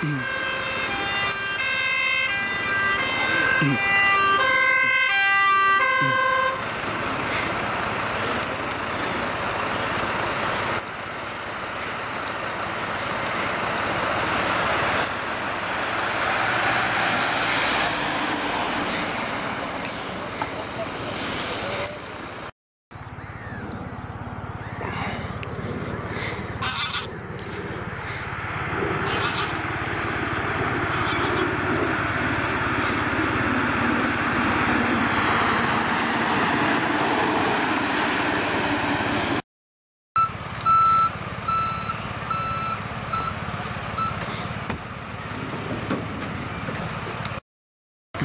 E. E.